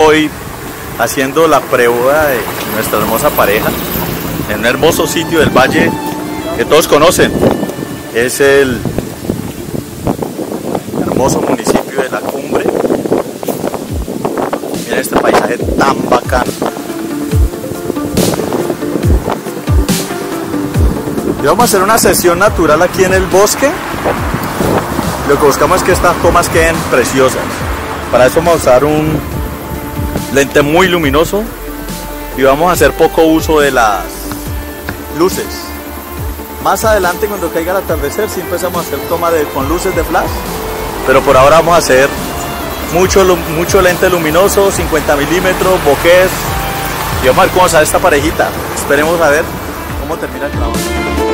Hoy haciendo la prueba de nuestra hermosa pareja en un hermoso sitio del valle que todos conocen. Es el hermoso municipio de La Cumbre. Miren este paisaje tan bacano. Y vamos a hacer una sesión natural aquí en el bosque. Lo que buscamos es que estas tomas queden preciosas. Para eso vamos a usar un lente muy luminoso y vamos a hacer poco uso de las luces. Más adelante cuando caiga el atardecer sí empezamos a hacer toma con luces de flash, pero por ahora vamos a hacer mucho, mucho lente luminoso, 50 milímetros, bokeh y vamos a ver cómo sale esta parejita. Esperemos a ver cómo termina el trabajo.